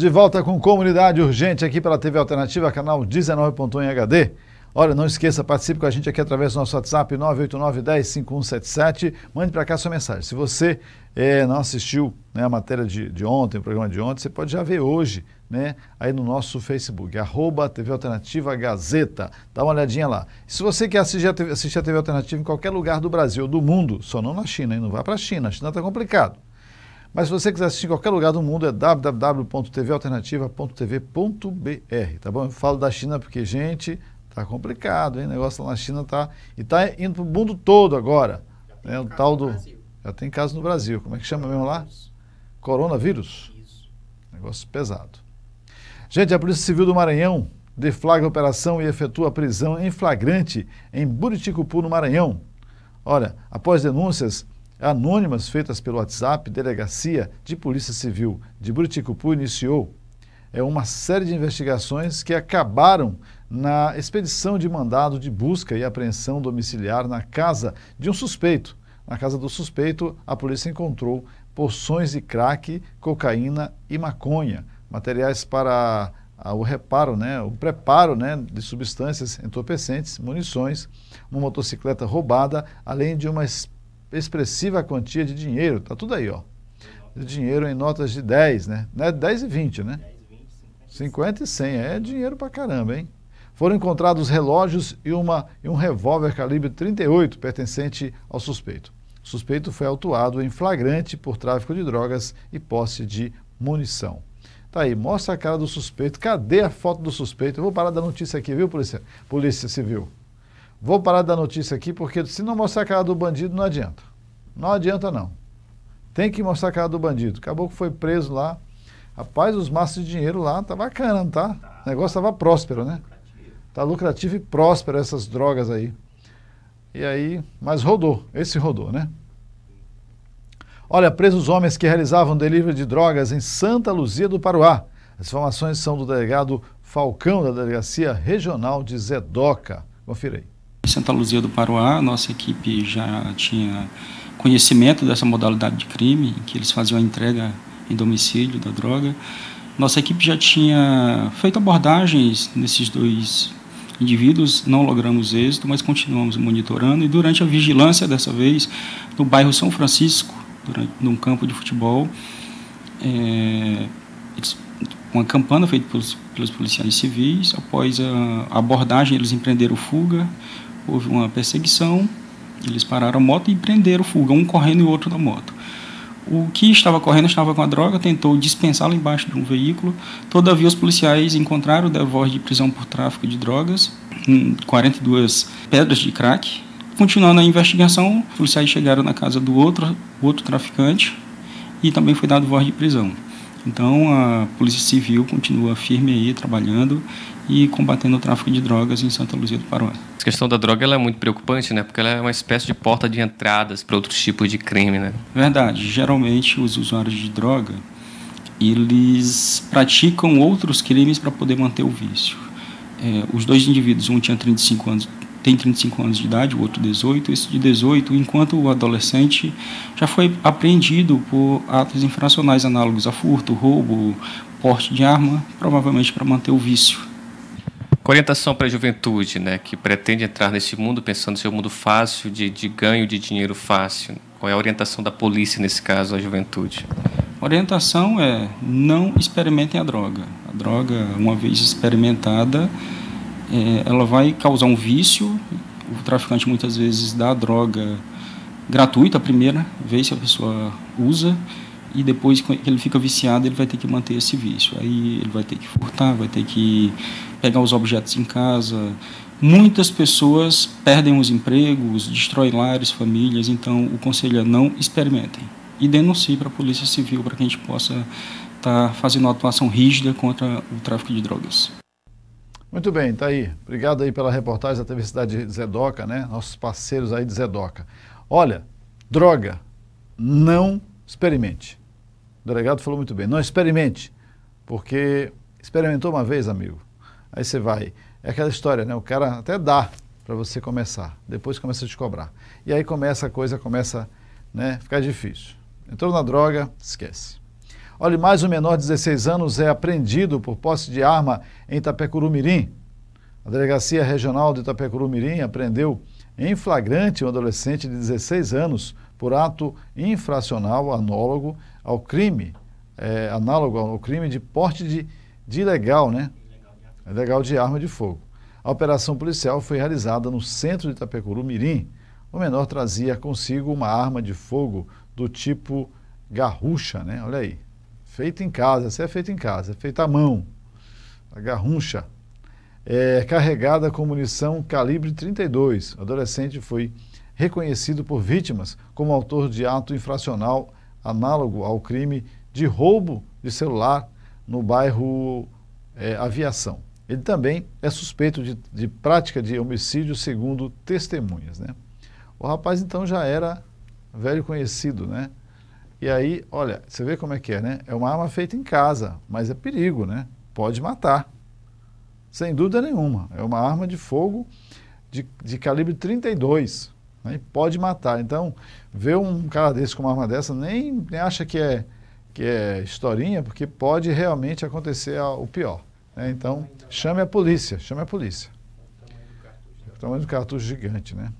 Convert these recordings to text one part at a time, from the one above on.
De volta com Comunidade Urgente aqui pela TV Alternativa, canal 19.1 em HD. Olha, não esqueça, participe com a gente aqui através do nosso WhatsApp 989-105177. Mande para cá sua mensagem. Se você é, não assistiu né, a matéria de, de ontem, o programa de ontem, você pode já ver hoje, né, aí no nosso Facebook, arroba TV Alternativa Gazeta. Dá uma olhadinha lá. E se você quer assistir a, TV, assistir a TV Alternativa em qualquer lugar do Brasil do mundo, só não na China, hein? não vá para a China, a China está complicado. Mas se você quiser assistir em qualquer lugar do mundo, é www.tvalternativa.tv.br, tá bom? Eu falo da China porque, gente, tá complicado, hein? O negócio lá na China tá. E tá indo para o mundo todo agora. Né? O tal do. Já tem caso no Brasil. Como é que chama mesmo lá? Coronavírus? Isso. Negócio pesado. Gente, a Polícia Civil do Maranhão deflagra a operação e efetua a prisão em flagrante em Buriticupu, no Maranhão. Olha, após denúncias anônimas feitas pelo WhatsApp, Delegacia de Polícia Civil de Buriticupu iniciou é uma série de investigações que acabaram na expedição de mandado de busca e apreensão domiciliar na casa de um suspeito. Na casa do suspeito, a polícia encontrou porções de crack, cocaína e maconha, materiais para o reparo, né, o preparo né, de substâncias entorpecentes, munições, uma motocicleta roubada, além de uma expressiva quantia de dinheiro. Está tudo aí, ó. De dinheiro em notas de 10, né? Não 10 e 20, né? 10, 20, 50 e 100. É dinheiro pra caramba, hein? Foram encontrados relógios e, uma, e um revólver calibre 38 pertencente ao suspeito. O suspeito foi autuado em flagrante por tráfico de drogas e posse de munição. Tá aí, mostra a cara do suspeito. Cadê a foto do suspeito? Eu vou parar da notícia aqui, viu, polícia? Polícia Civil. Vou parar da notícia aqui porque se não mostrar a cara do bandido não adianta. Não adianta não. Tem que mostrar a cara do bandido. Acabou que foi preso lá. Rapaz, os maços de dinheiro lá tá bacana, tá? O negócio tava próspero, né? Tá lucrativo e próspero essas drogas aí. E aí, mas rodou, esse rodou, né? Olha, presos homens que realizavam delivery de drogas em Santa Luzia do Paruá. As informações são do delegado Falcão, da Delegacia Regional de Zedoca. Confira aí. Santa Luzia do Paruá, nossa equipe já tinha conhecimento dessa modalidade de crime, que eles faziam a entrega em domicílio da droga. Nossa equipe já tinha feito abordagens nesses dois indivíduos, não logramos êxito, mas continuamos monitorando. E durante a vigilância, dessa vez, no bairro São Francisco, durante, num campo de futebol, é, uma campana feita pelos, pelos policiais civis. Após a abordagem, eles empreenderam fuga houve uma perseguição, eles pararam a moto e prenderam fuga, um correndo e o outro na moto. O que estava correndo estava com a droga, tentou dispensá-la embaixo de um veículo. Todavia, os policiais encontraram o devoz de prisão por tráfico de drogas, 42 pedras de crack. Continuando a investigação, os policiais chegaram na casa do outro, outro traficante e também foi dado voz de prisão. Então, a Polícia Civil continua firme aí, trabalhando e combatendo o tráfico de drogas em Santa Luzia do Paraná. A questão da droga é muito preocupante, né? Porque ela é uma espécie de porta de entradas para outros tipos de crime, né? Verdade. Geralmente, os usuários de droga, eles praticam outros crimes para poder manter o vício. É, os dois indivíduos, um tinha 35 anos, tem 35 anos de idade, o outro 18. Esse de 18, enquanto o adolescente já foi apreendido por atos infracionais análogos a furto, roubo, porte de arma, provavelmente para manter o vício orientação para a juventude, né, que pretende entrar nesse mundo pensando ser um mundo fácil, de, de ganho de dinheiro fácil. Qual é a orientação da polícia nesse caso à juventude? A orientação é não experimentem a droga. A droga, uma vez experimentada, é, ela vai causar um vício. O traficante muitas vezes dá a droga gratuita a primeira vez que a pessoa usa e depois que ele fica viciado ele vai ter que manter esse vício aí ele vai ter que furtar vai ter que pegar os objetos em casa. Muitas pessoas perdem os empregos, destroem lares, famílias, então o conselho é não experimentem e denuncie para a Polícia Civil para que a gente possa estar tá fazendo uma atuação rígida contra o tráfico de drogas. Muito bem, tá aí. Obrigado aí pela reportagem da TV Cidade de Zedoca, né? Nossos parceiros aí de Zedoca. Olha, droga, não experimente. O delegado falou muito bem, não experimente, porque experimentou uma vez, amigo, Aí você vai. É aquela história, né? O cara até dá para você começar, depois começa a te cobrar. E aí começa a coisa, começa né, ficar difícil. Entrou na droga, esquece. Olha, mais um menor de 16 anos é apreendido por posse de arma em Itapecuru-Mirim. A Delegacia Regional de Itapecuru-Mirim apreendeu em flagrante um adolescente de 16 anos por ato infracional análogo ao crime, é, análogo ao crime de porte de, de ilegal, né? Ilegal de arma de fogo. A operação policial foi realizada no centro de Itapecuru Mirim. O menor trazia consigo uma arma de fogo do tipo garrucha, né? Olha aí. Feita em casa, essa é feita em casa, é feita à mão. A garrucha. É carregada com munição calibre 32. O adolescente foi reconhecido por vítimas como autor de ato infracional análogo ao crime de roubo de celular no bairro é, Aviação. Ele também é suspeito de, de prática de homicídio, segundo testemunhas. Né? O rapaz então já era velho conhecido, né? E aí, olha, você vê como é que é, né? É uma arma feita em casa, mas é perigo, né? Pode matar. Sem dúvida nenhuma. É uma arma de fogo de, de calibre 32. Né? E pode matar. Então, ver um cara desse com uma arma dessa, nem, nem acha que é, que é historinha, porque pode realmente acontecer o pior. Né? Então, chame a polícia, chame a polícia. O tamanho do cartucho gigante, né?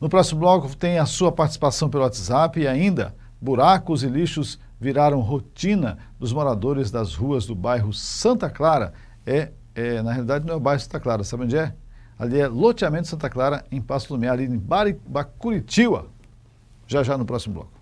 No próximo bloco tem a sua participação pelo WhatsApp e ainda buracos e lixos viraram rotina dos moradores das ruas do bairro Santa Clara. É, é na realidade não é o bairro Santa Clara, sabe onde é? Ali é loteamento Santa Clara, em Passo Lumiar, ali em Bacuritiba. Já já no próximo bloco.